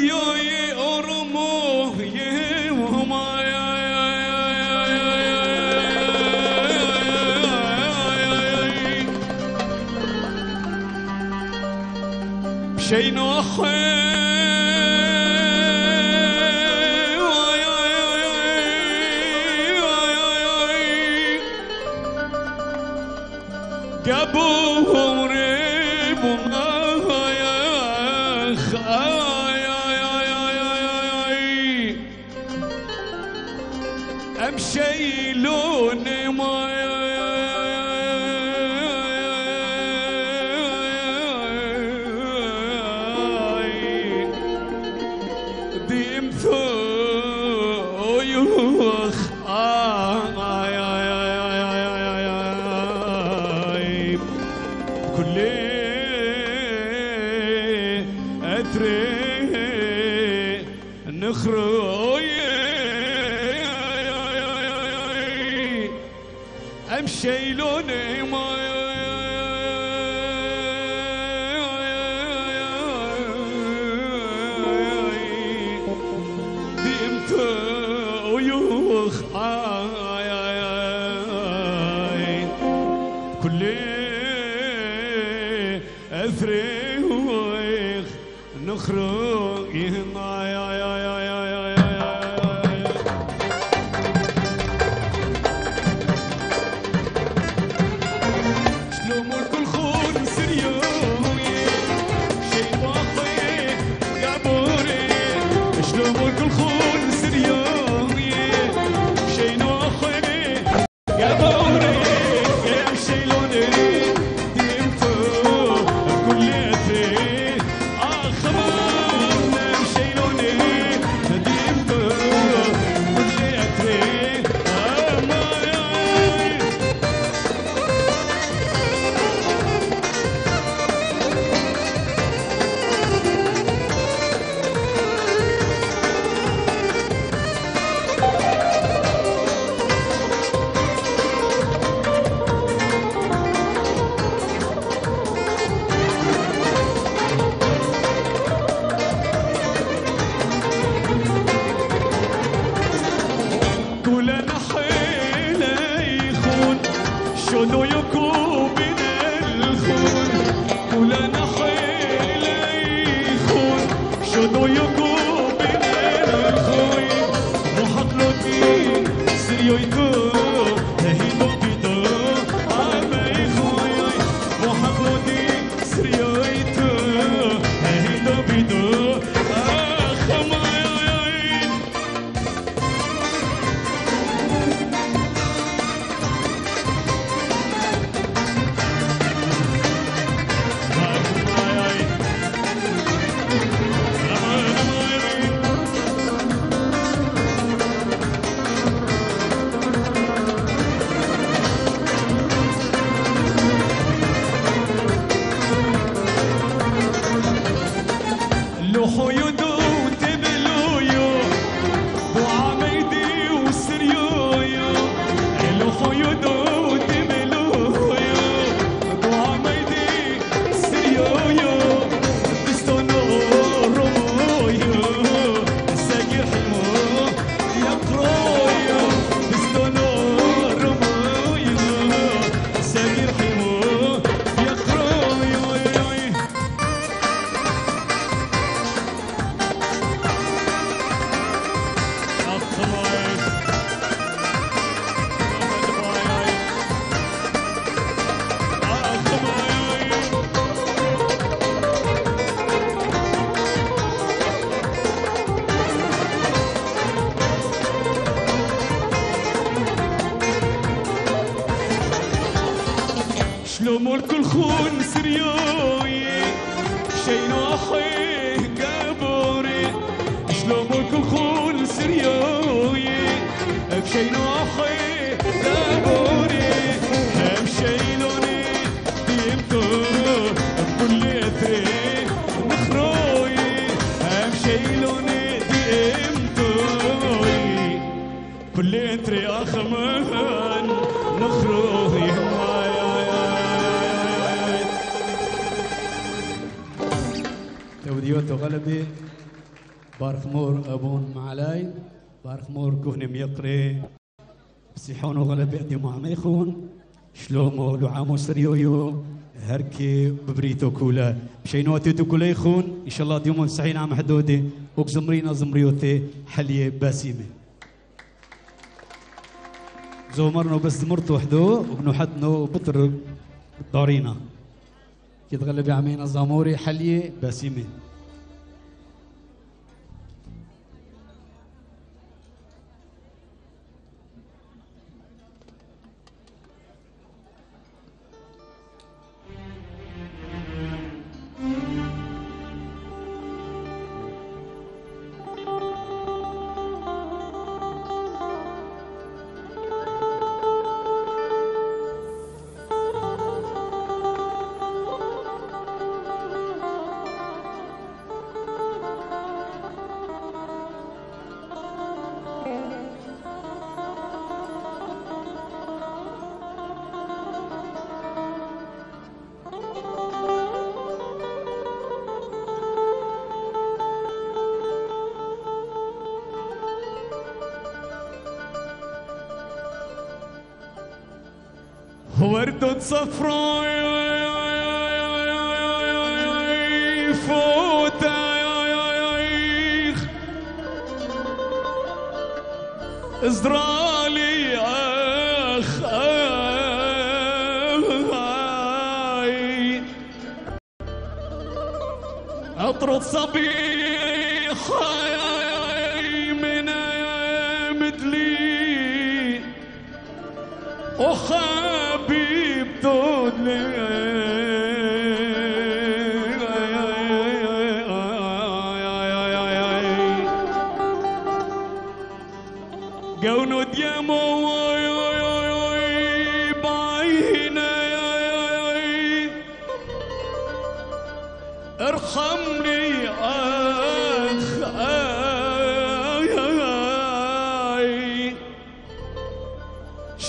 دریای آروم و همایه شیناخه گبو studio. كل خون سريان قلت غلبي بارخمور أبون معلاي. بارخ مور كهن ميقري. سيحون غلبي أدي ما يخون. شلومو لعامو سريويو. هركي ببريتو كولا. بشينو تيتو كولا يخون. إن شاء الله ديومون سعين عام حدودي. وكزمرينا زمريوتي حلية باسيمة. زومرنو بس مرت حدو وبنو حدنو بطر دارينا. كيتغلب عمينا زاموري حلية باسيمة. وردة صفراء. فوت ازرالي أخ. أطرد صبيح وخابي بدوني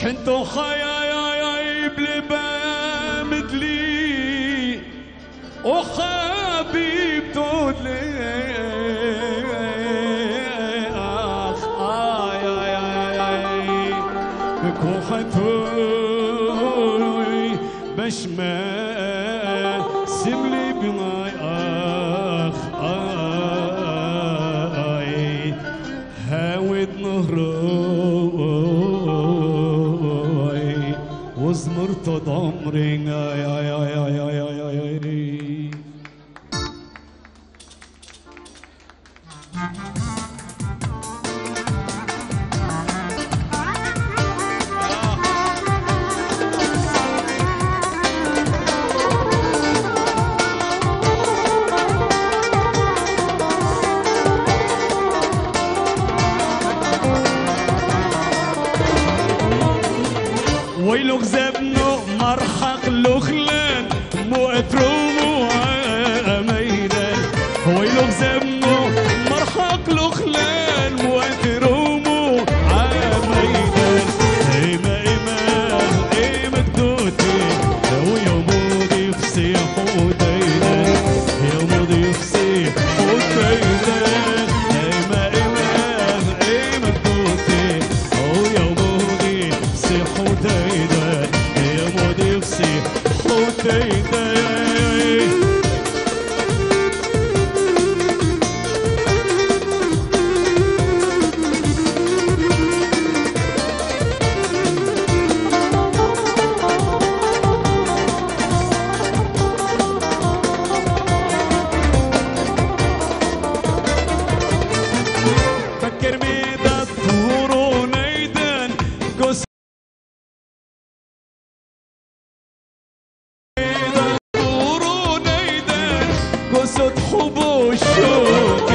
شنتو خيا يا يا يبلبا مدلي وخيا σου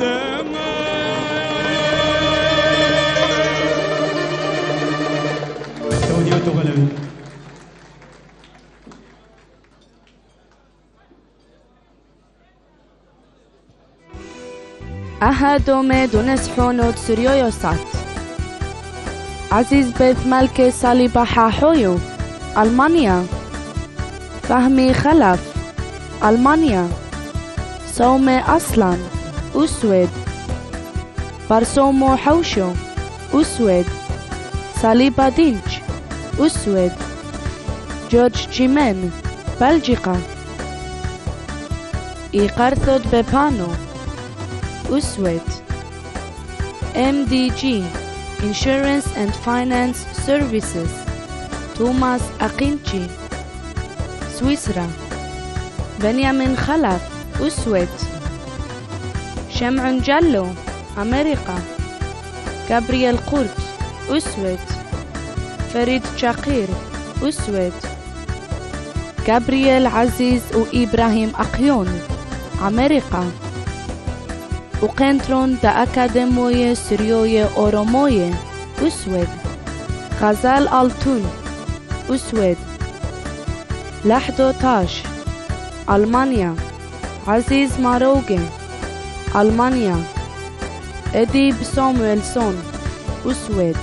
دمي توديوتو غلبي أها دومي دونس حونوت سريويو سات عزيز بيت ملكي صليبة حاحويو ألمانيا. فهمي خلف ألمانيا سومي أصلا أسود برسومو حوشو أسود صليبة دينج أسود جورج جيمين بلجيكا إيقارثود ببانو أسود MDG Insurance and Finance Services توماس أقينشي سويسرا بنيامين خلف أسود. شمع جلو أمريكا. جابرييل قرط أسود. فريد شاقير أسود. جابرييل عزيز وإبراهيم أقيون أمريكا. وقنترون دا أكاديموية سريوية أوروموية أسود. غزال ألتون أسود. لحدو تاش. ألمانيا عزيز ماروغي ألمانيا إديب سومويلسون أسود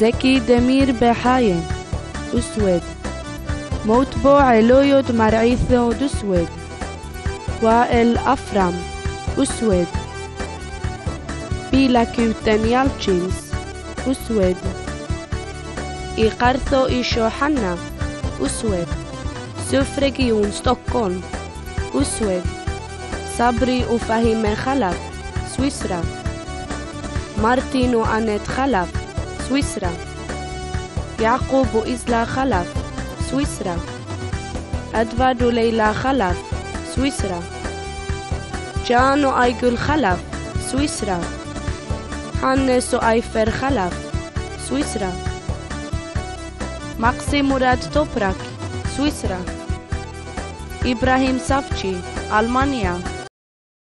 زكي دمير بحاية أسود موتبو علويود مرعيثو دسود وائل أفرم أسود بيلا كيوتن يالتشينز أسود إيقارثو إيشو حنا أسود سوفريجيون ستوكهولم أسود صبري وفهيم خلف سويسرا مارتين وأنت خلف سويسرا يعقوب وإزلا خلف سويسرا أدوارد وليلى خلف سويسرا جان وأيجل خلف سويسرا هانس وأيفر خلف سويسرا مقسي مراد توبراك Suíça, Ibrahim Safci, Almania.